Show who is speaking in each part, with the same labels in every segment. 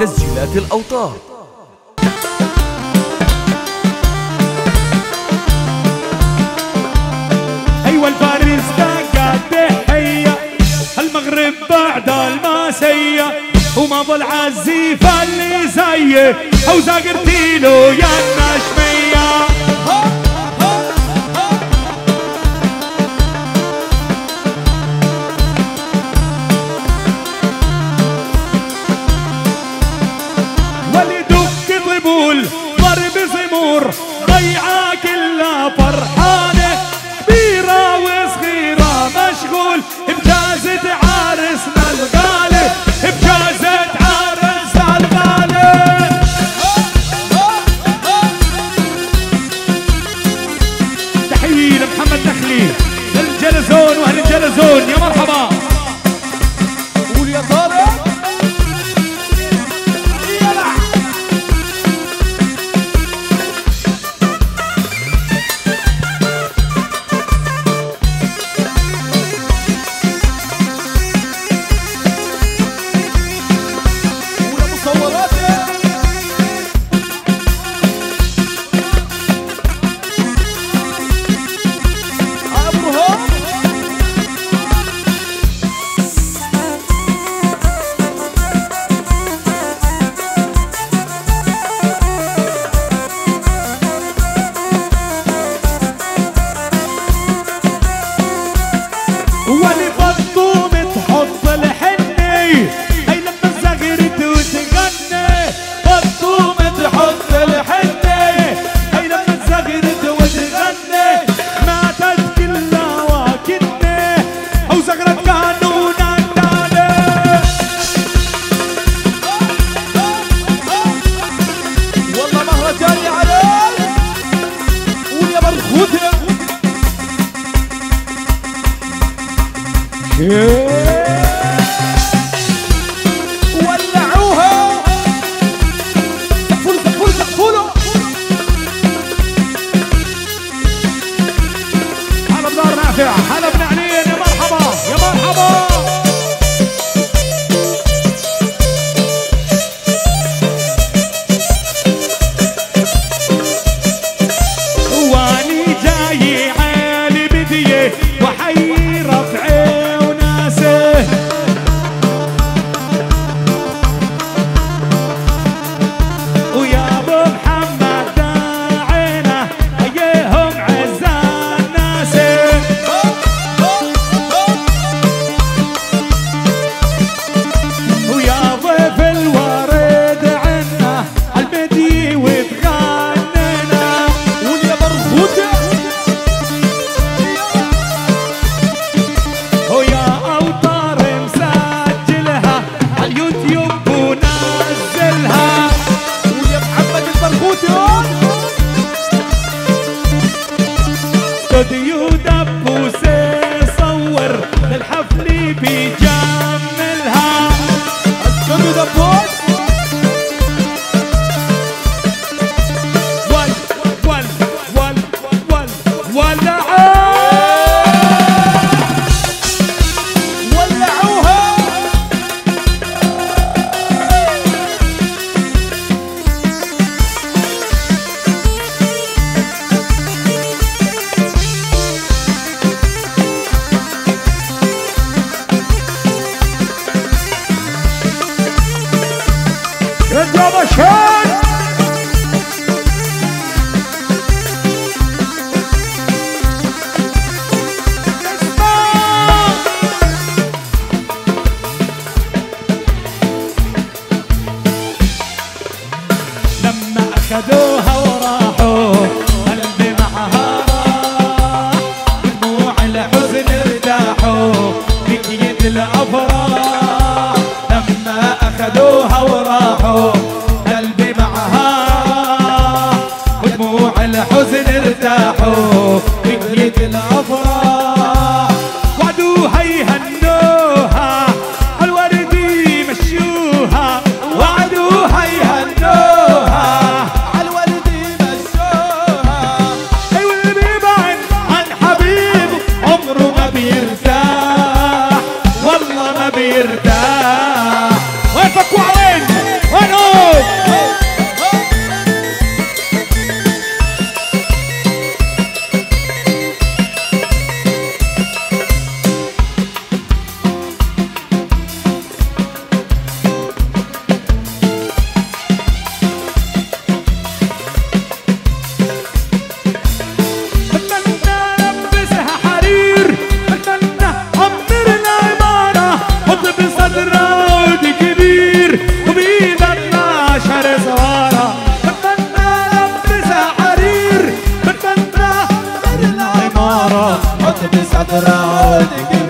Speaker 1: تسجيلات الأوطار
Speaker 2: أيوة الفارس قاعد حية المغرب بعد الماسية. وما ظل عزي اللي زيه. أو زاقرتينو يا النشمية تسعد راودك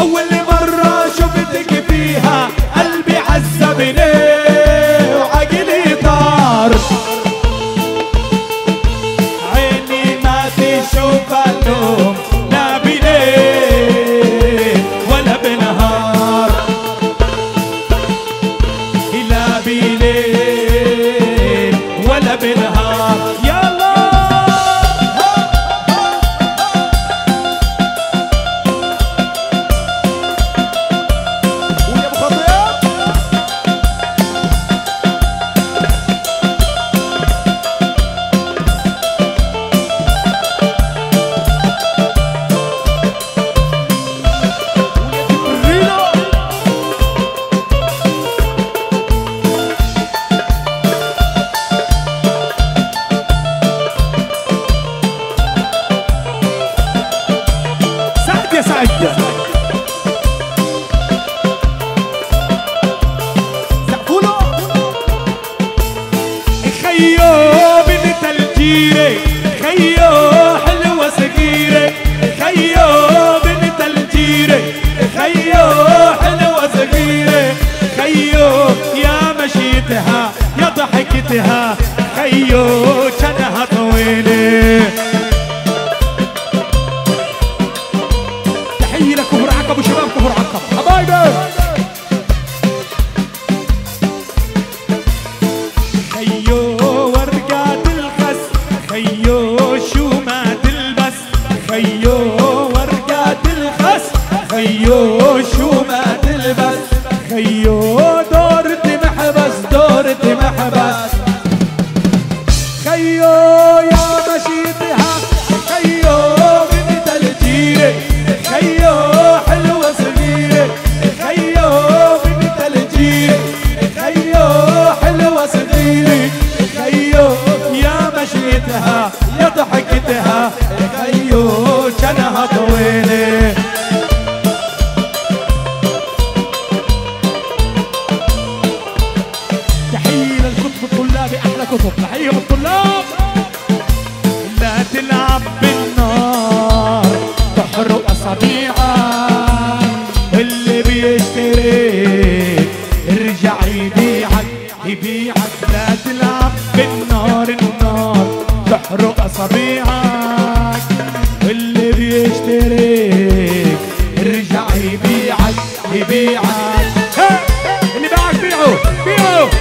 Speaker 2: I will
Speaker 3: سعدة سقفوله
Speaker 2: خيو بنت الجيرة خيو حلوة صغيرة خيو بنت الجيرة خيو حلوة صغيرة خيو يا مشيتها يا ضحكتها. Oh. Pirão!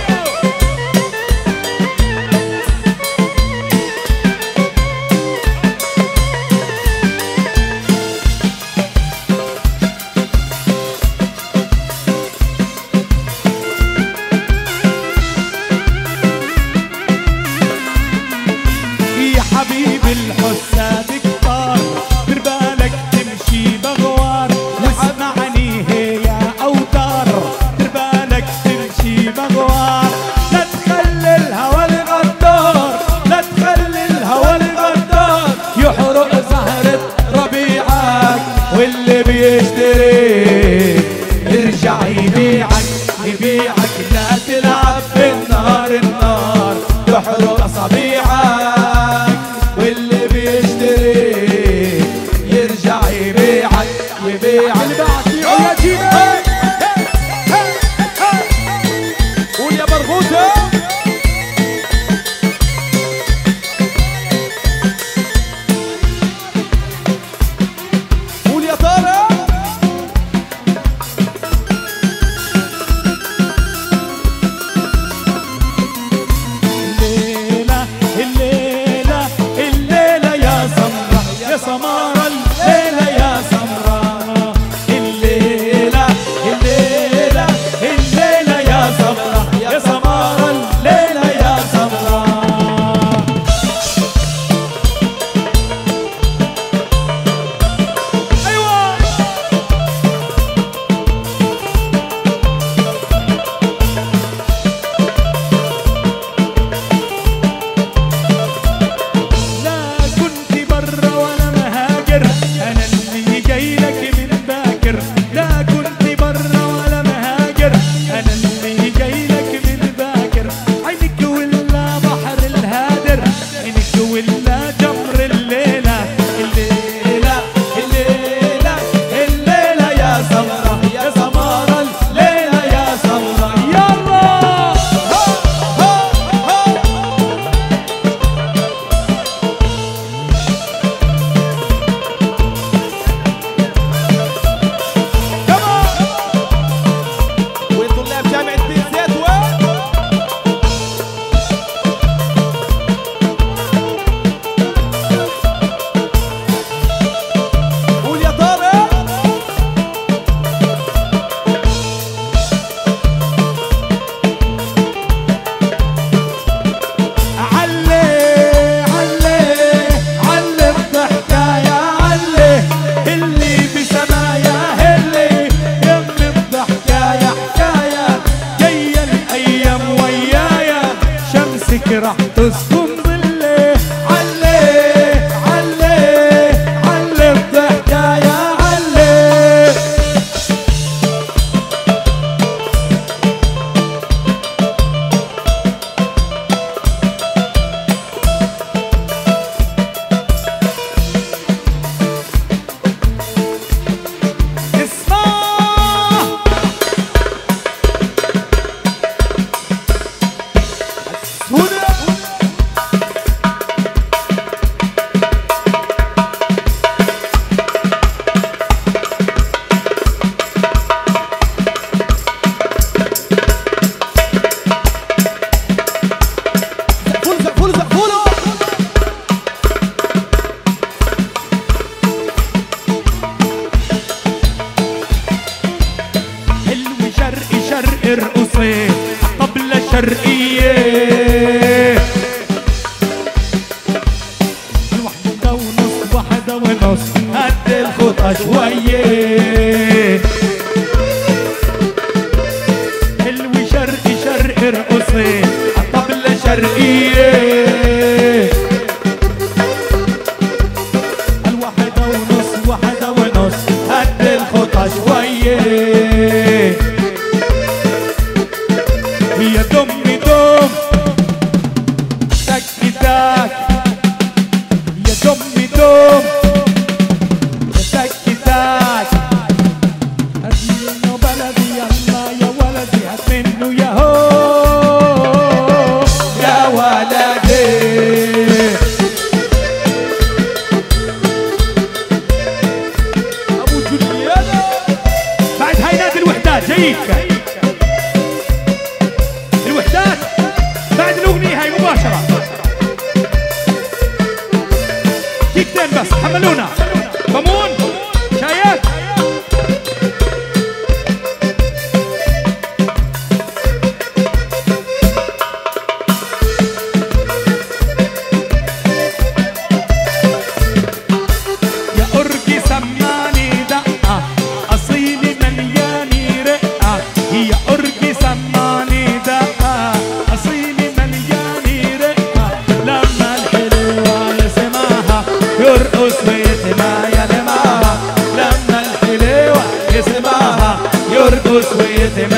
Speaker 2: te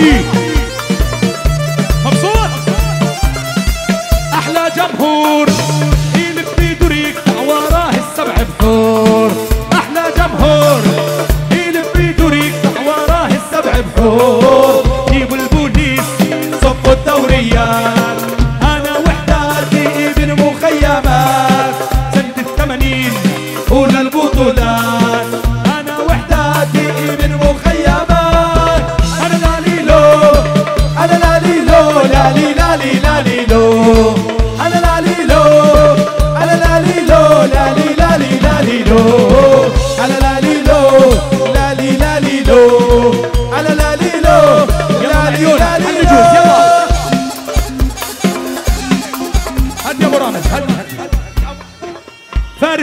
Speaker 2: 玉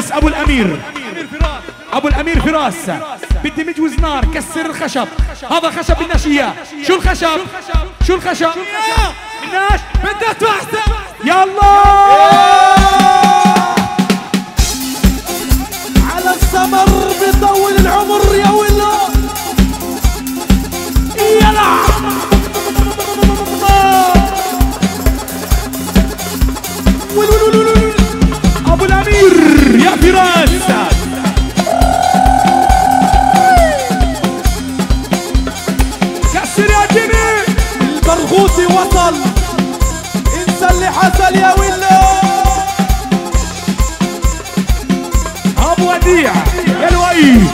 Speaker 2: فارس أبو الأمير. أبو الأمير فراس. بدي مجوز نار كسر الخشب. هذا خشب بدناش اياه شو الخشب؟ شو الخشب؟ بدناش بدك تحسن. يلا.
Speaker 3: على السمر بيطول العمر يا ولا.
Speaker 2: يلا.
Speaker 3: ول ول
Speaker 2: فراس كسر يا جيمي
Speaker 3: البرغوثي وصل. انسى اللي حصل يا ويلو.
Speaker 2: ابو وديع الوئيل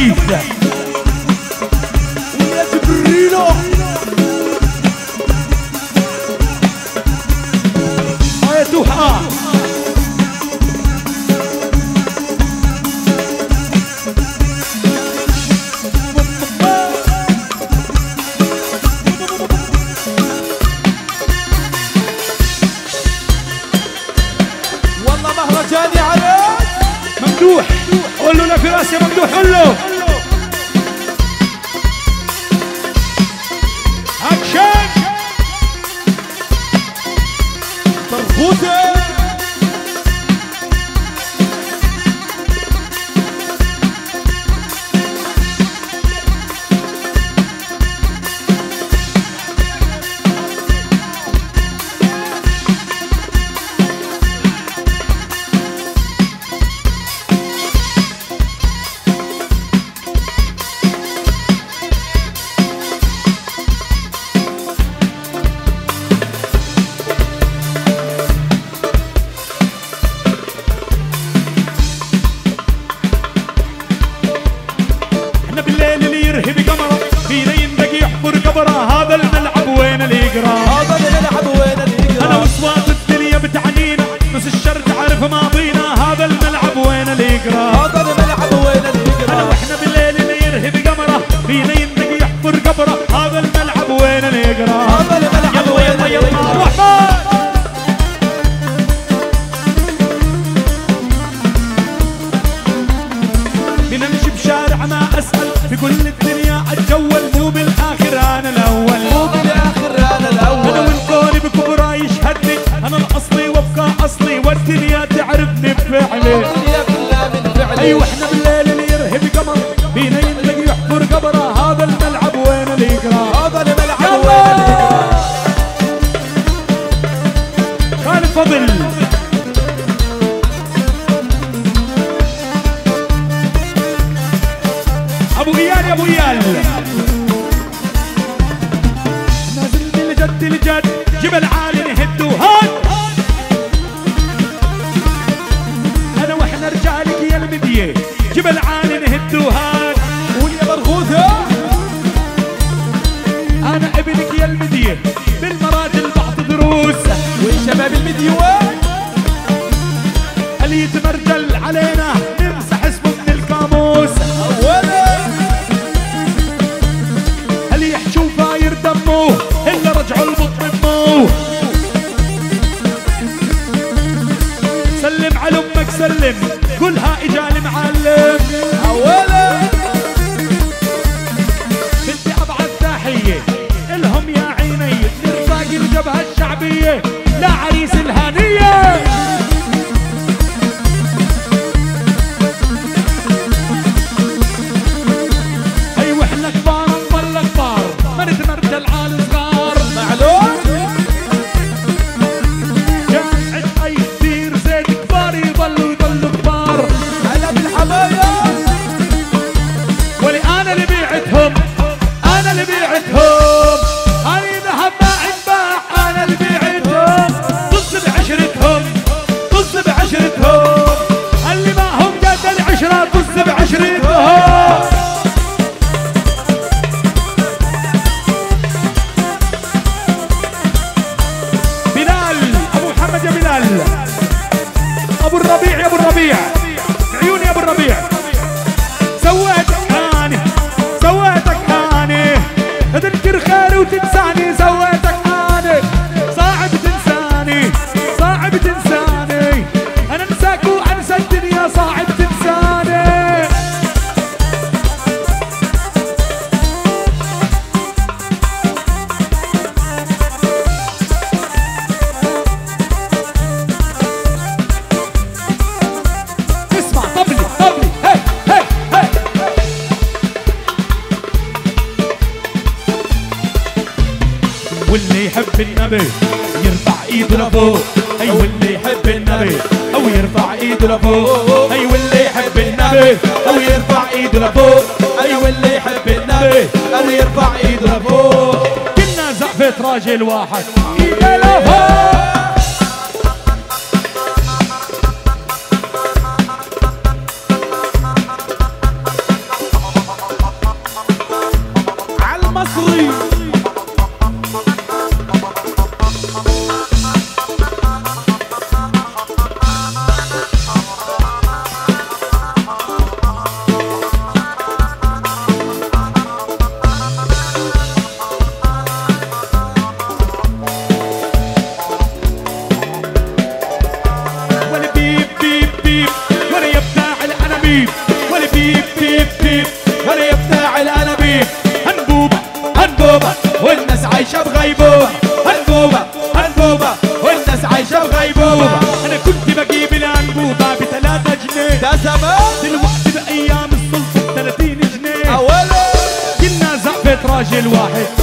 Speaker 2: الليث ابو ايده لفوق. أي واللي يحب النبي أو يرفع ايده لفوق. أي واللي يحب النبي
Speaker 3: أو يرفع ايده لفوق.
Speaker 2: كنا زقفة راجل واحد. ايده لفوق
Speaker 3: عايشة بغيبوبة هنبوبة هنبوبة والناس عايشة بغيبوبة.
Speaker 2: أنا كنت بجيب الأنبوبة بثلاثة جنيه.
Speaker 3: ده زمان
Speaker 2: دلوقتي بأيام السلطة 30 جنيه.
Speaker 3: أولا.
Speaker 2: كنا زقفة راجل واحد.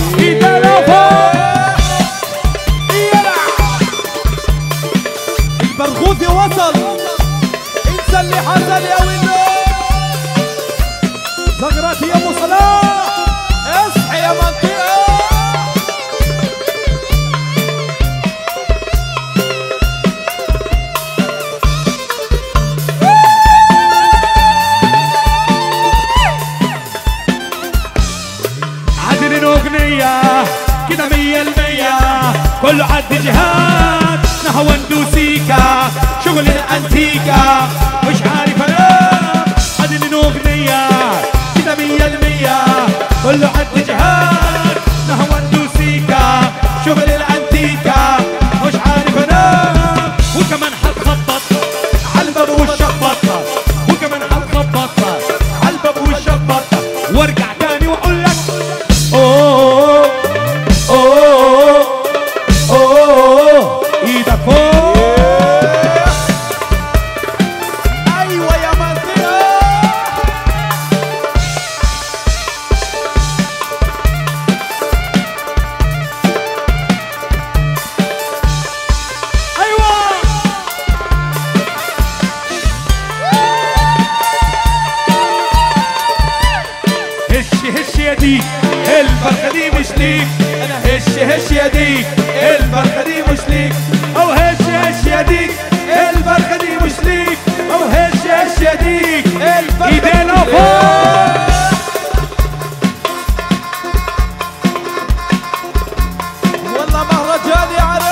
Speaker 3: والله مهرجان يا عرب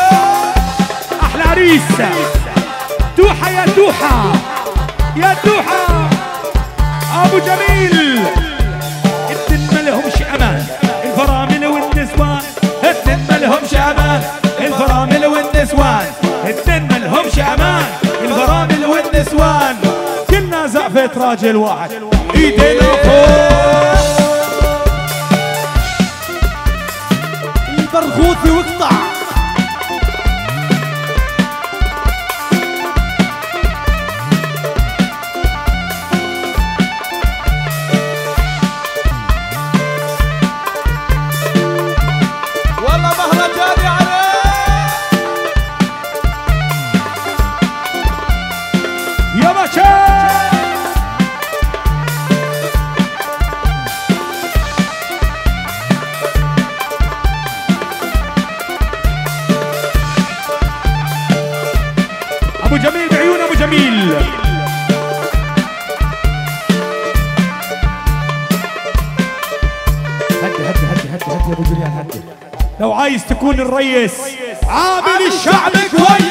Speaker 2: أحلى عريس توحة يا توحة. يا توحة أبو جميل. الدن ما لهمش أمان. الفرامل والنسوان. الدن ما لهمش أمان. الفرامل والنسوان. الدن ما لهمش أمان الفرامل والنسوان كنا زقفة راجل واحد. e de novo. تكون الريس عامل الشعب
Speaker 3: وياك